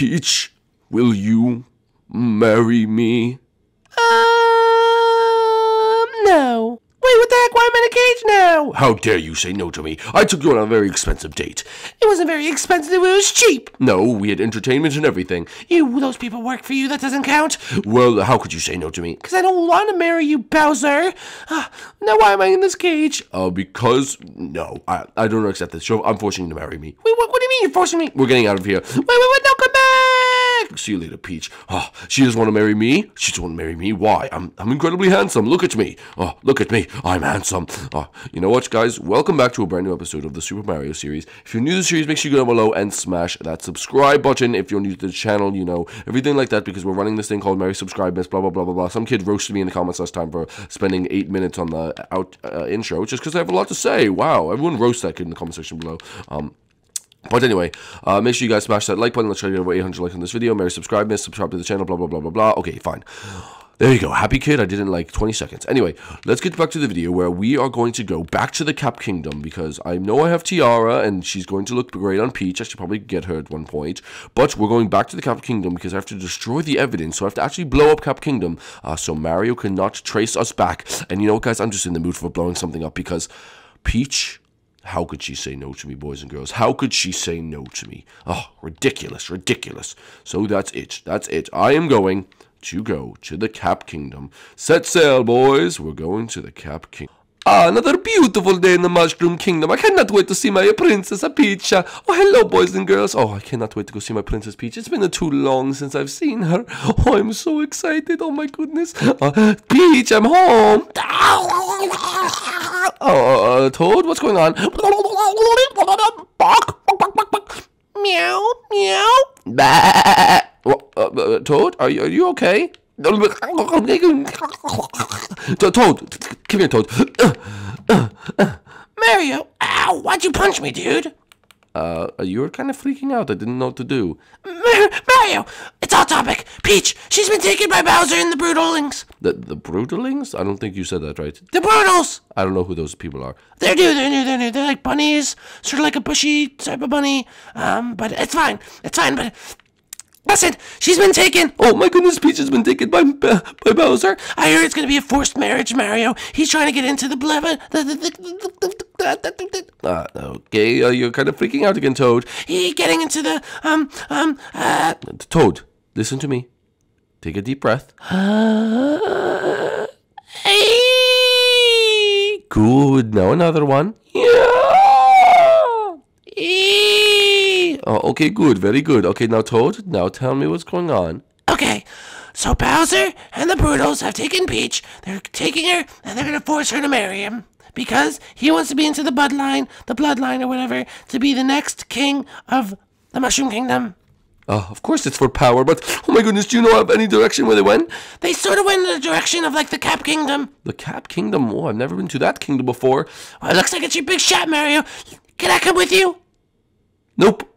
Peach, will you marry me? Um, no. Wait, what the heck? Why am I in a cage now? How dare you say no to me? I took you on a very expensive date. It wasn't very expensive, it was cheap. No, we had entertainment and everything. You, those people work for you, that doesn't count. Well, how could you say no to me? Because I don't want to marry you, Bowser. Ah, now why am I in this cage? Uh, because, no, I, I don't accept this. So I'm forcing you to marry me. Wait, what, what do you mean you're forcing me? We're getting out of here. Wait, wait, wait, no, come back! See you later, Peach. Oh, she doesn't want to marry me. She doesn't want to marry me. Why? I'm, I'm incredibly handsome. Look at me. Oh, look at me. I'm handsome. Oh, you know what, guys? Welcome back to a brand new episode of the Super Mario series. If you're new to the series, make sure you go down below and smash that subscribe button. If you're new to the channel, you know, everything like that, because we're running this thing called Mario Subscribe Miss, blah, blah, blah, blah, blah. Some kid roasted me in the comments last time for spending eight minutes on the out uh, intro, just because I have a lot to say. Wow. Everyone roast that kid in the comment section below. Um, but anyway, uh, make sure you guys smash that like button. Let's try to get over 800 likes on this video. Mary, subscribe, miss, subscribe to the channel, blah, blah, blah, blah, blah. Okay, fine. There you go. Happy kid. I did in like 20 seconds. Anyway, let's get back to the video where we are going to go back to the Cap Kingdom because I know I have Tiara and she's going to look great on Peach. I should probably get her at one point. But we're going back to the Cap Kingdom because I have to destroy the evidence. So I have to actually blow up Cap Kingdom uh, so Mario cannot trace us back. And you know what, guys? I'm just in the mood for blowing something up because Peach how could she say no to me, boys and girls? How could she say no to me? Oh, ridiculous, ridiculous. So that's it. That's it. I am going to go to the Cap Kingdom. Set sail, boys. We're going to the Cap Kingdom. Ah, another beautiful day in the Mushroom Kingdom. I cannot wait to see my Princess Peach. Oh, hello, boys and girls. Oh, I cannot wait to go see my Princess Peach. It's been too long since I've seen her. Oh, I'm so excited. Oh, my goodness. Uh, Peach, I'm home. Oh, uh, Toad, what's going on? Meow, meow. Bah. Uh, uh, Toad, are you, are you okay? Toad, Toad, come here, Toad. Mario, ow, why'd you punch me, dude? Uh, you were kind of freaking out. I didn't know what to do. Mar- Mario, it's off topic. Peach, she's been taken by Bowser and the Brutalings. The the Brutalings? I don't think you said that right. The Broodals! I don't know who those people are. They're new, they're new, they're new. They're like bunnies, sort of like a bushy type of bunny. Um, but it's fine, it's fine, but Listen, she's been taken. Oh my goodness, Peach has been taken by by Bowser. I hear it's gonna be a forced marriage, Mario. He's trying to get into the bleva. Uh, okay, uh, you're kind of freaking out again, Toad. He getting into the um um uh. Toad, listen to me. Take a deep breath. Good. Now another one. Oh, okay, good, very good. Okay, now Toad, now tell me what's going on. Okay, so Bowser and the Broodals have taken Peach. They're taking her, and they're gonna force her to marry him because he wants to be into the bloodline, the bloodline or whatever, to be the next king of the Mushroom Kingdom. Uh, of course it's for power, but oh my goodness, do you know of any direction where they went? They sort of went in the direction of like the Cap Kingdom. The Cap Kingdom? Oh, I've never been to that kingdom before. Well, it looks like it's your big shot, Mario. Can I come with you? Nope.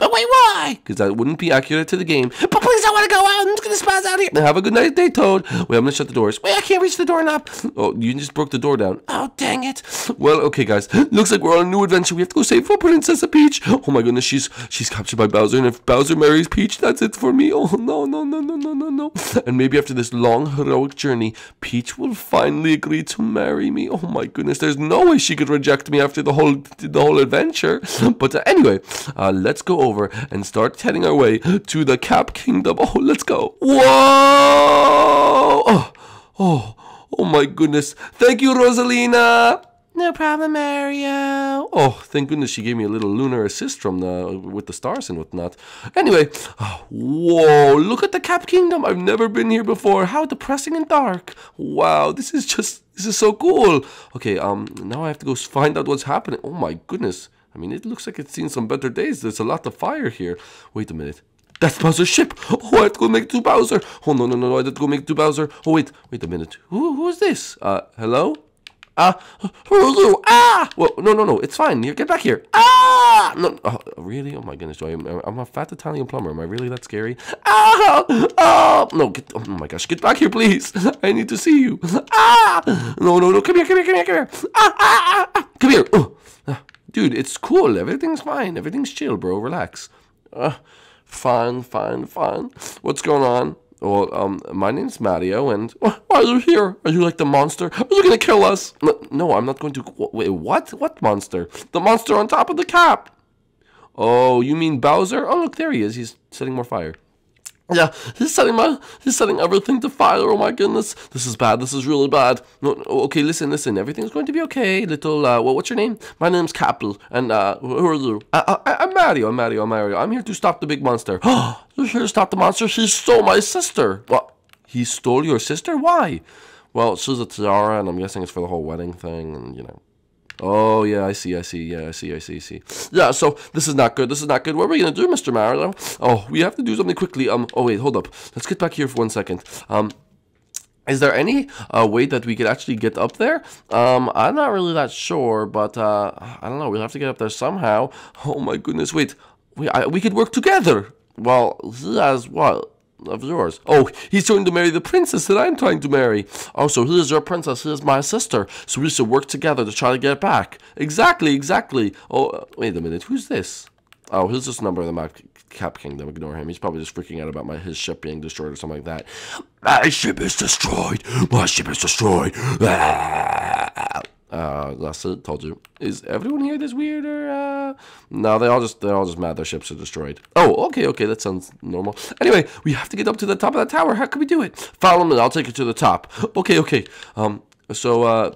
But wait, why? Because that wouldn't be accurate to the game. But please, I want to go out. I'm just going to spaz out here. Have a good night, day, Toad. Wait, I'm going to shut the doors. Wait, I can't reach the doorknob. Oh, you just broke the door down. Oh, dang it. Well, okay, guys. Looks like we're on a new adventure. We have to go save for Princess Peach. Oh my goodness, she's she's captured by Bowser, and if Bowser marries Peach, that's it for me. Oh no, no, no, no, no, no, no. And maybe after this long heroic journey, Peach will finally agree to marry me. Oh my goodness, there's no way she could reject me after the whole the whole adventure. But uh, anyway, uh, let's go over and start heading our way to the Cap Kingdom. Oh, let's go. Whoa! Oh, oh, oh my goodness. Thank you, Rosalina. No problem, Mario. Oh, thank goodness she gave me a little lunar assist from the with the stars and whatnot. Anyway, oh, whoa! Look at the Cap Kingdom. I've never been here before. How depressing and dark. Wow, this is just this is so cool. Okay, um, now I have to go find out what's happening. Oh my goodness. I mean, it looks like it's seen some better days. There's a lot of fire here. Wait a minute. That's Bowser's ship. Oh, I have to go make to Bowser. Oh no no no no! I have to go make to Bowser. Oh wait, wait a minute. Who who is this? Uh, hello. Ah, uh, Hulu. Ah! Well, no, no, no. It's fine. You get back here. Ah! No, oh, really? Oh my goodness, do I? I'm a fat Italian plumber. Am I really that scary? Ah! Oh no! Get, oh my gosh! Get back here, please. I need to see you. Ah! No, no, no! Come here! Come here! Come here! Come here! Ah! Ah! ah, ah. Come here! Oh. Dude, it's cool. Everything's fine. Everything's chill, bro. Relax. Uh, Fine, fine, fine. What's going on? Well, um, my name's Mario, and why are you here? Are you like the monster? Are you gonna kill us? No, I'm not going to. Wait, what? What monster? The monster on top of the cap. Oh, you mean Bowser? Oh, look, there he is. He's setting more fire. Yeah, he's setting my, he's setting everything to fire. Oh my goodness, this is bad. This is really bad. No, okay, listen, listen. Everything's going to be okay. Little, uh, well, what's your name? My name's Capel, and uh, who are you? I, I, I'm Mario. I'm Mario. I'm Mario. I'm here to stop the big monster. You're here to stop the monster? He stole my sister. What? He stole your sister? Why? Well, she's a tiara, and I'm guessing it's for the whole wedding thing, and you know. Oh, yeah, I see, I see, yeah, I see, I see, I see. Yeah, so this is not good, this is not good. What are we going to do, Mr. Mario? Oh, we have to do something quickly. Um, oh, wait, hold up. Let's get back here for one second. Um, is there any uh, way that we could actually get up there? Um, I'm not really that sure, but uh, I don't know. We'll have to get up there somehow. Oh my goodness! Wait, we I, we could work together. Well, has what? Of yours. Oh, he's trying to marry the princess that I'm trying to marry. Oh, so he is your princess, he is my sister. So we should work together to try to get it back. Exactly, exactly. Oh, wait a minute, who's this? Oh, he's just a member of the Map Cap Kingdom. Ignore him. He's probably just freaking out about my his ship being destroyed or something like that. My ship is destroyed. My ship is destroyed. Ah. Uh, it. Told you. Is everyone here this weird or? Uh... No, they all just they're all just mad. Their ships are destroyed. Oh, okay, okay. That sounds normal. Anyway, we have to get up to the top of that tower. How can we do it? Follow me. I'll take you to the top. Okay, okay. Um. So uh,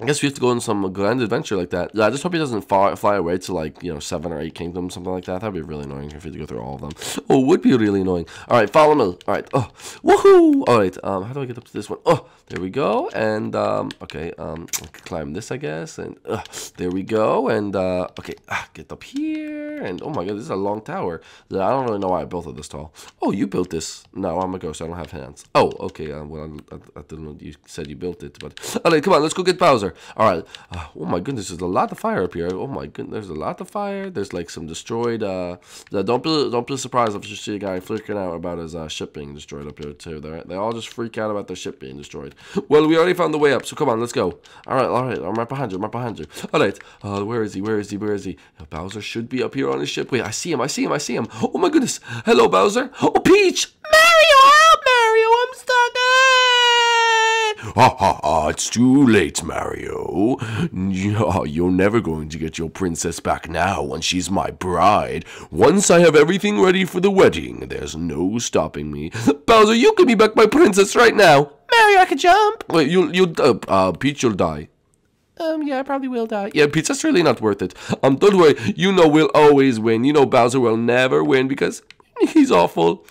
I guess we have to go on some grand adventure like that. Yeah, I just hope he doesn't fly, fly away to like, you know, seven or eight kingdoms, something like that. That'd be really annoying if he had to go through all of them. Oh, would be really annoying. All right, follow me. All right. Oh, woohoo! All right. Um, how do I get up to this one? Oh, there we go. And um, okay. Um, climb this, I guess. And uh, there we go. And uh, okay, ah, get up here. And oh my god, this is a long tower. Yeah, I don't really know why I built it this tall. Oh, you built this. No, I'm a ghost. I don't have hands. Oh, okay. Um, well, I, I, I didn't know you said you built it, but all right, come on, let's go get Bowser. All right. Uh, oh my goodness, there's a lot of fire up here. Oh my goodness, there's a lot of fire. There's like some destroyed. Uh, don't be don't be surprised if you see a guy freaking out about his uh, ship being destroyed up here too. They they all just freak out about their ship being destroyed. Well, we already found the way up, so come on, let's go. All right, all right, I'm right behind you. I'm right behind you. All right. Uh, where is he? Where is he? Where is he? Bowser should be up here on his ship. Wait, I see him. I see him. I see him. Oh my goodness. Hello, Bowser. Oh, Peach. Mario, help, Mario! I'm stuck. Ha ha ha, it's too late, Mario. You're never going to get your princess back now when she's my bride. Once I have everything ready for the wedding, there's no stopping me. Bowser, you can be back my princess right now. Mario, I can jump. Wait, you'll, you'll, uh, uh, Peach, you'll die. Um, yeah, I probably will die. Yeah, Peach, that's really not worth it. Um, don't worry, you know we'll always win. You know Bowser will never win because he's awful.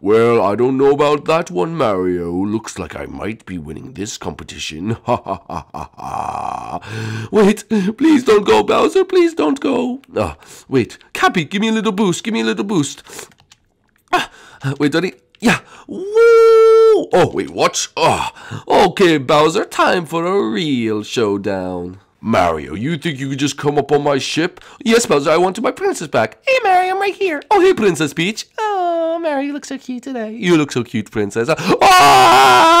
Well, I don't know about that one, Mario. Looks like I might be winning this competition. Ha ha ha ha ha. Wait, please don't go, Bowser. Please don't go. Ah, wait, Cappy, give me a little boost. Give me a little boost. Ah, wait, Daddy. Yeah. Woo! Oh, wait, watch. Oh, okay, Bowser. Time for a real showdown. Mario, you think you could just come up on my ship? Yes, Bowser, I want my princess back. Hey, Mario, I'm right here. Oh, hey, Princess Peach. Oh, Mario, you look so cute today. You look so cute, Princess. Ah!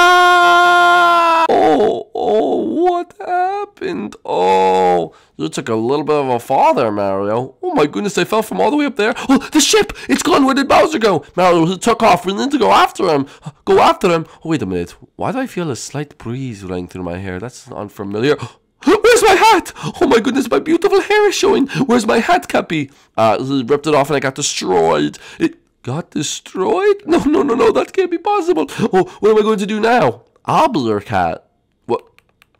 Oh, oh, what happened? Oh, you took a little bit of a fall there, Mario. Oh my goodness, I fell from all the way up there. Oh, the ship! It's gone. Where did Bowser go? Mario took off. We need to go after him. Go after him. Oh, wait a minute. Why do I feel a slight breeze running through my hair? That's unfamiliar. Where's my hat? Oh my goodness, my beautiful hair is showing. Where's my hat, Cappy? Uh, ripped it off and I got destroyed. It got destroyed? No, no, no, no, that can't be possible. Oh, what am I going to do now? Be cat. What?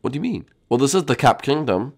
What do you mean? Well, this is the Cap Kingdom.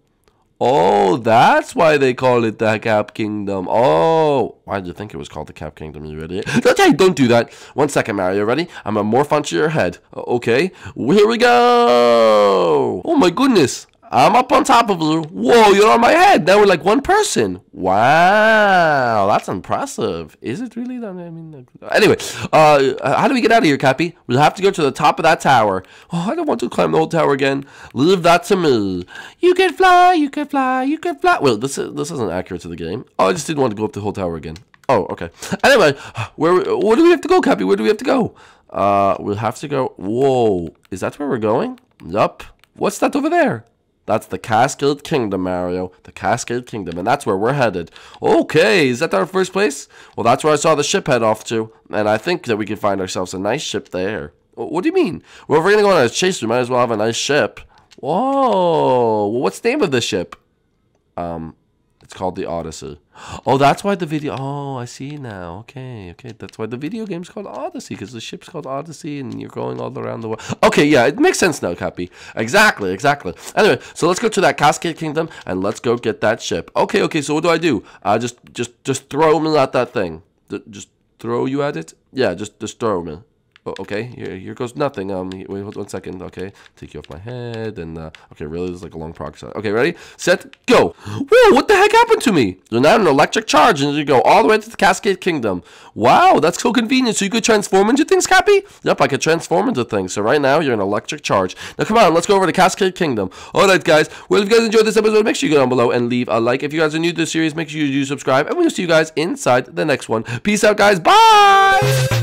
Oh, that's why they call it the Cap Kingdom. Oh, why did you think it was called the Cap Kingdom, you idiot? Okay, don't do that. One second, Mario. Ready? I'm gonna morph onto your head. Okay, here we go. Oh my goodness. I'm up on top of her. Whoa, you're on my head. Now we're like one person. Wow, that's impressive. Is it really? I mean, anyway, uh, how do we get out of here, Cappy? We'll have to go to the top of that tower. Oh, I don't want to climb the whole tower again. Leave that to me. You can fly, you can fly, you can fly. Well, this is, this isn't accurate to the game. Oh, I just didn't want to go up the whole tower again. Oh, okay. Anyway, where where do we have to go, Cappy? Where do we have to go? Uh, we'll have to go. Whoa, is that where we're going? Yup. What's that over there? That's the Cascade Kingdom, Mario. The Cascade Kingdom. And that's where we're headed. Okay, is that our first place? Well, that's where I saw the ship head off to. And I think that we can find ourselves a nice ship there. What do you mean? Well, if we're going to go on a chase, we might as well have a nice ship. Whoa. What's the name of the ship? Um, it's called the Odyssey. Oh, that's why the video. Oh, I see now. Okay, okay. That's why the video game's called Odyssey because the ship's called Odyssey and you're going all around the world. Okay, yeah, it makes sense now, Cappy. Exactly, exactly. Anyway, so let's go to that Cascade Kingdom and let's go get that ship. Okay, okay. So what do I do? Uh, just, just, just throw me at that thing. Just throw you at it. Yeah, just, just throw me. Oh, okay, here, here goes nothing. Um, wait, hold one second. Okay, take you off my head, and uh, okay, really, this is like a long progress. Okay, ready, set, go. Whoa, what the heck happened to me? You're now an electric charge, and you go all the way to the Cascade Kingdom. Wow, that's so convenient. So you could transform into things, Cappy? Yep, I could transform into things. So right now you're an electric charge. Now come on, let's go over to Cascade Kingdom. All right, guys. Well, if you guys enjoyed this episode, make sure you go down below and leave a like. If you guys are new to the series, make sure you do subscribe, and we'll see you guys inside the next one. Peace out, guys. Bye.